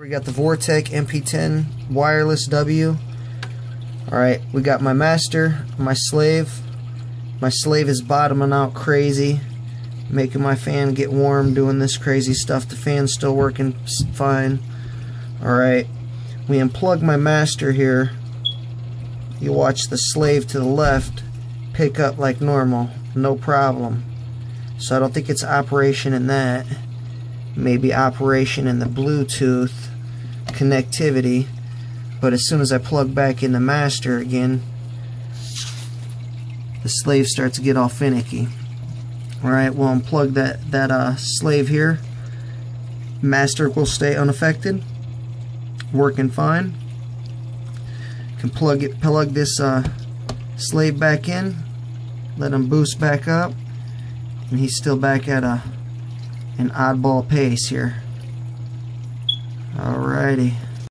We got the VorTech MP10 wireless W. Alright, we got my master, my slave. My slave is bottoming out crazy, making my fan get warm, doing this crazy stuff. The fan's still working fine. Alright, we unplug my master here. You watch the slave to the left pick up like normal, no problem. So I don't think it's operation in that. Maybe operation in the Bluetooth connectivity but as soon as I plug back in the master again the slave starts to get all finicky. Alright we'll unplug that that uh, slave here. Master will stay unaffected working fine. Can plug it plug this uh, slave back in let him boost back up and he's still back at a an oddball pace here Alrighty.